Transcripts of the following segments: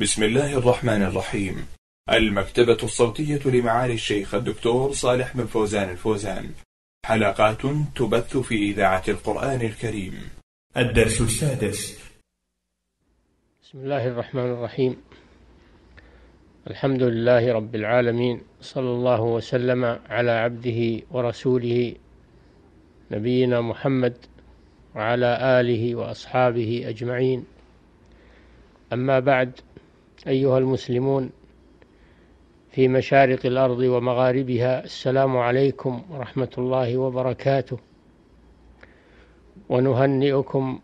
بسم الله الرحمن الرحيم. المكتبة الصوتية لمعالي الشيخ الدكتور صالح بن فوزان الفوزان. حلقات تبث في إذاعة القرآن الكريم. الدرس السادس. بسم الله الرحمن الرحيم. الحمد لله رب العالمين. صلى الله وسلم على عبده ورسوله نبينا محمد وعلى آله وأصحابه أجمعين. أما بعد أيها المسلمون في مشارق الأرض ومغاربها السلام عليكم ورحمة الله وبركاته. ونهنئكم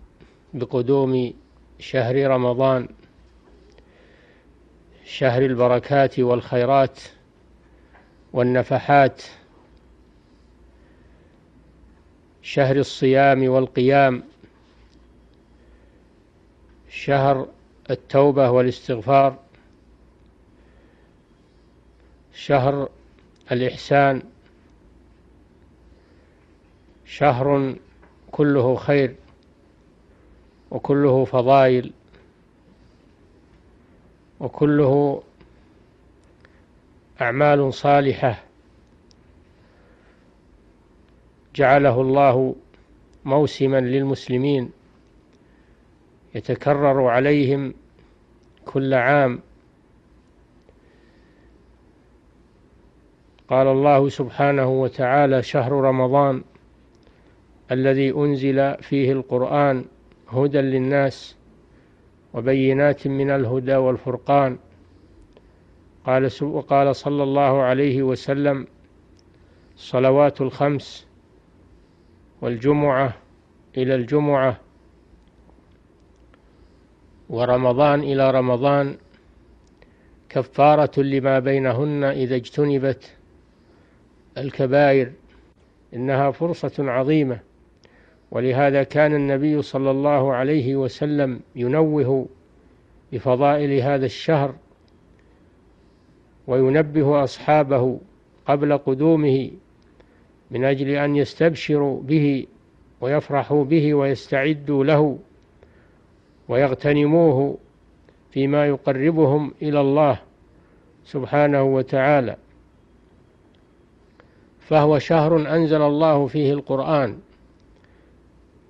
بقدوم شهر رمضان شهر البركات والخيرات والنفحات شهر الصيام والقيام شهر التوبة والاستغفار شهر الإحسان شهر كله خير وكله فضائل وكله أعمال صالحة. جعله الله موسما للمسلمين. يتكرر عليهم كل عام. قال الله سبحانه وتعالى شهر رمضان الذي أنزل فيه القرآن هدى للناس وبينات من الهدى والفرقان. قال وقال صلى الله عليه وسلم صلوات الخمس والجمعة إلى الجمعة ورمضان إلى رمضان كفارة لما بينهن إذا اجتنبت الكبائر إنها فرصة عظيمة. ولهذا كان النبي صلى الله عليه وسلم ينوه بفضائل هذا الشهر وينبه أصحابه قبل قدومه من أجل أن يستبشروا به ويفرحوا به ويستعدوا له. ويغتنموه فيما يقربهم إلى الله سبحانه وتعالى. فهو شهر أنزل الله فيه القرآن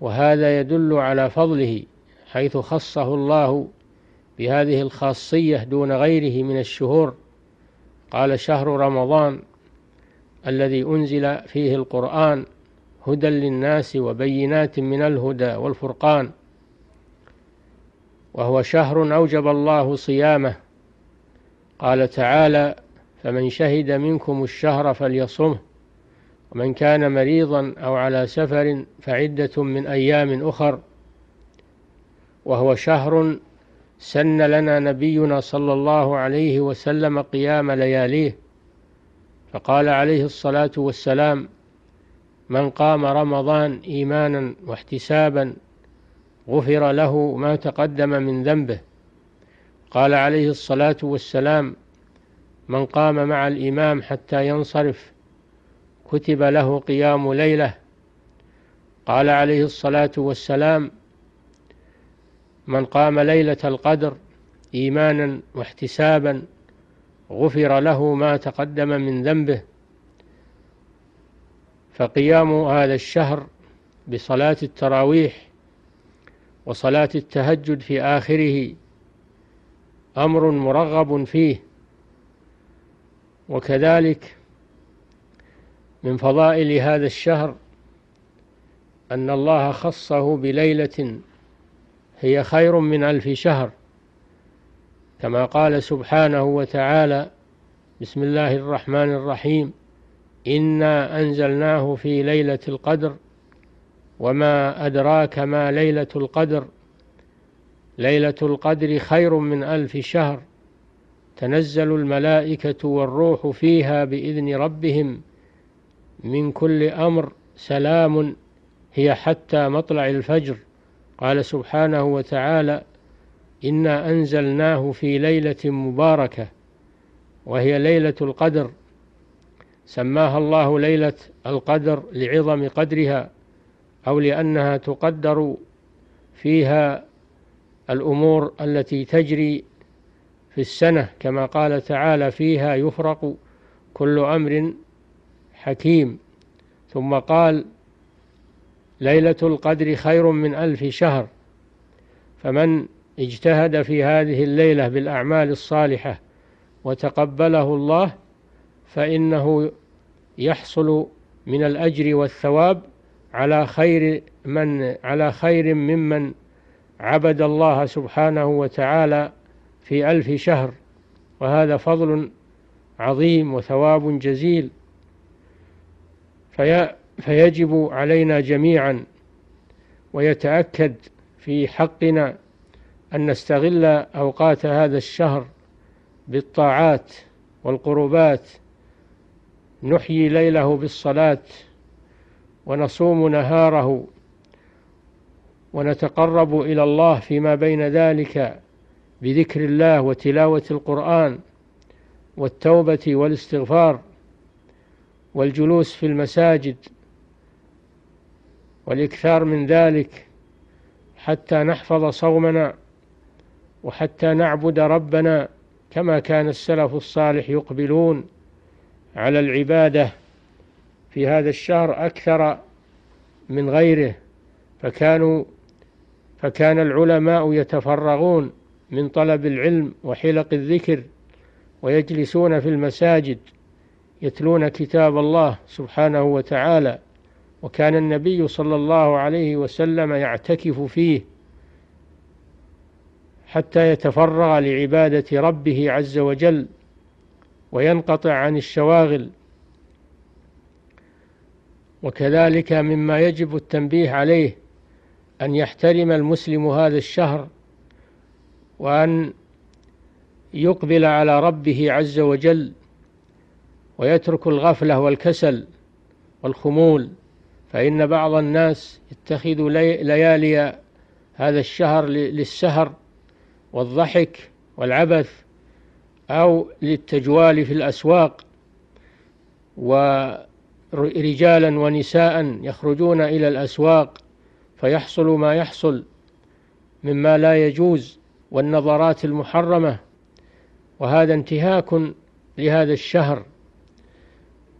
وهذا يدل على فضله حيث خصه الله بهذه الخاصية دون غيره من الشهور. قال شهر رمضان الذي أنزل فيه القرآن هدى للناس وبينات من الهدى والفرقان. وهو شهر أوجب الله صيامه. قال تعالى فمن شهد منكم الشهر فليصمه ومن كان مريضا أو على سفر فعدة من أيام أخر. وهو شهر سن لنا نبينا صلى الله عليه وسلم قيام لياليه. فقال عليه الصلاة والسلام من قام رمضان إيمانا واحتسابا غفر له ما تقدم من ذنبه. قال عليه الصلاة والسلام من قام مع الإمام حتى ينصرف كتب له قيام ليلة. قال عليه الصلاة والسلام من قام ليلة القدر إيمانا واحتسابا غفر له ما تقدم من ذنبه. فقيام هذا الشهر بصلاة التراويح وصلاة التهجد في آخره أمر مرغب فيه وكذلك من فضائل هذا الشهر أن الله خصه بليلة هي خير من ألف شهر كما قال سبحانه وتعالى بسم الله الرحمن الرحيم إنا أنزلناه في ليلة القدر وما أدراك ما ليلة القدر. ليلة القدر خير من ألف شهر. تنزل الملائكة والروح فيها بإذن ربهم. من كل أمر سلام هي حتى مطلع الفجر. قال سبحانه وتعالى إنا أنزلناه في ليلة مباركة وهي ليلة القدر. سماها الله ليلة القدر لعظم قدرها. أو لأنها تقدر فيها الأمور التي تجري في السنة كما قال تعالى فيها يفرق كل أمر حكيم. ثم قال ليلة القدر خير من ألف شهر. فمن اجتهد في هذه الليلة بالأعمال الصالحة وتقبله الله فإنه يحصل من الأجر والثواب على خير من على خير ممن عبد الله سبحانه وتعالى في ألف شهر. وهذا فضل عظيم وثواب جزيل. في فيجب علينا جميعا ويتأكد في حقنا أن نستغل أوقات هذا الشهر بالطاعات والقربات. نحيي ليله بالصلاة. ونصوم نهاره ونتقرب إلى الله فيما بين ذلك بذكر الله وتلاوة القرآن والتوبة والاستغفار والجلوس في المساجد والإكثار من ذلك حتى نحفظ صومنا وحتى نعبد ربنا كما كان السلف الصالح يقبلون على العبادة في هذا الشهر أكثر من غيره فكانوا فكان العلماء يتفرغون من طلب العلم وحلق الذكر ويجلسون في المساجد يتلون كتاب الله سبحانه وتعالى وكان النبي صلى الله عليه وسلم يعتكف فيه حتى يتفرغ لعبادة ربه عز وجل وينقطع عن الشواغل. وكذلك مما يجب التنبيه عليه أن يحترم المسلم هذا الشهر وأن يقبل على ربه عز وجل ويترك الغفلة والكسل والخمول فإن بعض الناس يتخذ ليالي هذا الشهر للسهر والضحك والعبث أو للتجوال في الأسواق ورجالا ونساء يخرجون إلى الأسواق فيحصل ما يحصل مما لا يجوز والنظرات المحرمة وهذا انتهاك لهذا الشهر.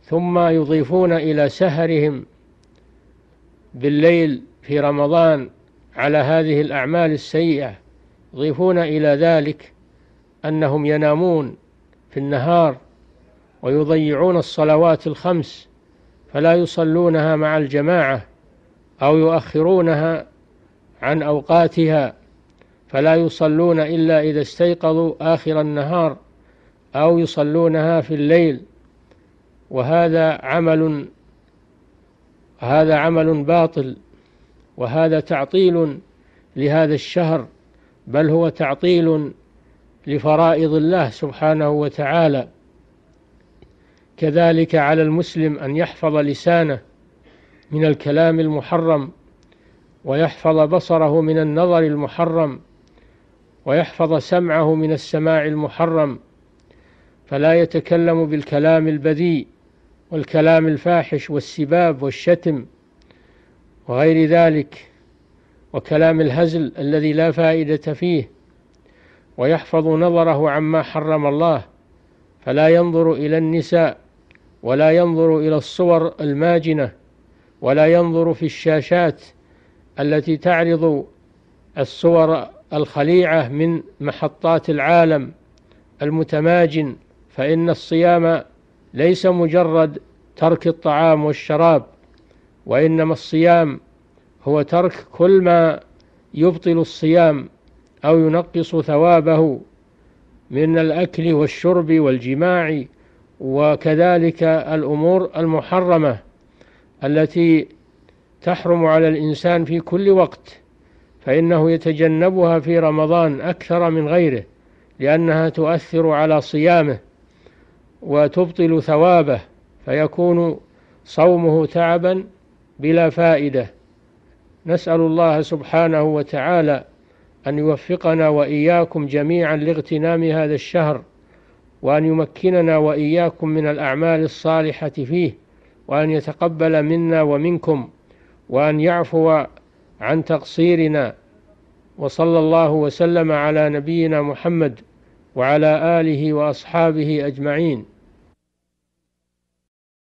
ثم يضيفون إلى سهرهم بالليل في رمضان على هذه الأعمال السيئة يضيفون إلى ذلك أنهم ينامون في النهار ويضيعون الصلوات الخمس فلا يصلونها مع الجماعة أو يؤخرونها عن أوقاتها فلا يصلون إلا إذا استيقظوا آخر النهار أو يصلونها في الليل. وهذا عمل هذا عمل باطل وهذا تعطيل لهذا الشهر بل هو تعطيل لفرائض الله سبحانه وتعالى. كذلك على المسلم أن يحفظ لسانه من الكلام المحرم ويحفظ بصره من النظر المحرم ويحفظ سمعه من السماع المحرم. فلا يتكلم بالكلام البذيء والكلام الفاحش والسباب والشتم وغير ذلك وكلام الهزل الذي لا فائدة فيه ويحفظ نظره عما حرم الله. فلا ينظر إلى النساء ولا ينظر إلى الصور الماجنة ولا ينظر في الشاشات التي تعرض الصور الخليعة من محطات العالم المتماجن فإن الصيام ليس مجرد ترك الطعام والشراب وإنما الصيام هو ترك كل ما يبطل الصيام أو ينقص ثوابه من الأكل والشرب والجماع وكذلك الأمور المحرمة التي تحرم على الإنسان في كل وقت فإنه يتجنبها في رمضان أكثر من غيره لأنها تؤثر على صيامه وتبطل ثوابه فيكون صومه تعبا بلا فائدة. نسأل الله سبحانه وتعالى أن يوفقنا وإياكم جميعا لاغتنام هذا الشهر وأن يمكننا وإياكم من الأعمال الصالحة فيه وأن يتقبل منا ومنكم وأن يعفو عن تقصيرنا وصلى الله وسلم على نبينا محمد وعلى آله وأصحابه أجمعين.